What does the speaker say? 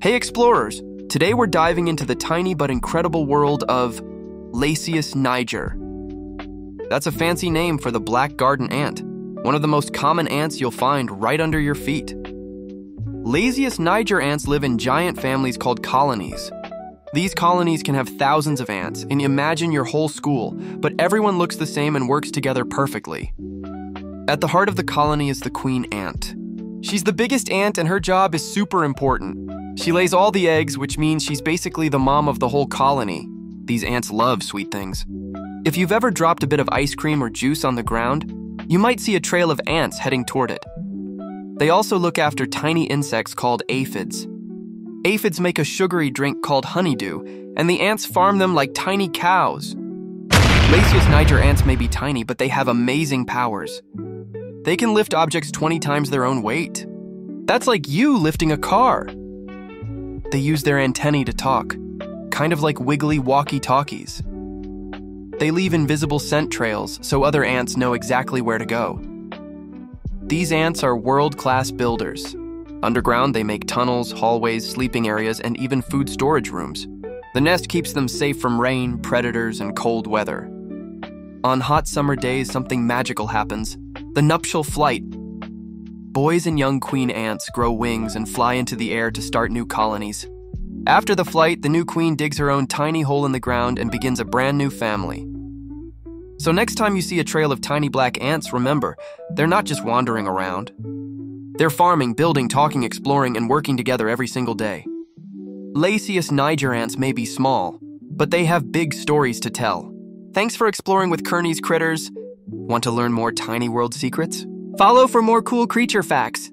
Hey explorers! Today we're diving into the tiny but incredible world of Lasius niger. That's a fancy name for the black garden ant, one of the most common ants you'll find right under your feet. Lasius niger ants live in giant families called colonies. These colonies can have thousands of ants, and imagine your whole school, but everyone looks the same and works together perfectly. At the heart of the colony is the queen ant. She's the biggest ant, and her job is super important. She lays all the eggs, which means she's basically the mom of the whole colony. These ants love sweet things. If you've ever dropped a bit of ice cream or juice on the ground, you might see a trail of ants heading toward it. They also look after tiny insects called aphids. Aphids make a sugary drink called honeydew, and the ants farm them like tiny cows. Lasius niger ants may be tiny, but they have amazing powers. They can lift objects 20 times their own weight. That's like you lifting a car. They use their antennae to talk, kind of like wiggly walkie talkies. They leave invisible scent trails so other ants know exactly where to go. These ants are world class builders. Underground, they make tunnels, hallways, sleeping areas, and even food storage rooms. The nest keeps them safe from rain, predators, and cold weather. On hot summer days, something magical happens the nuptial flight boys and young queen ants grow wings and fly into the air to start new colonies. After the flight, the new queen digs her own tiny hole in the ground and begins a brand new family. So, next time you see a trail of tiny black ants, remember, they're not just wandering around. They're farming, building, talking, exploring, and working together every single day. Lasius niger ants may be small, but they have big stories to tell. Thanks for exploring with Kearney's Critters. Want to learn more tiny world secrets? Follow for more cool creature facts.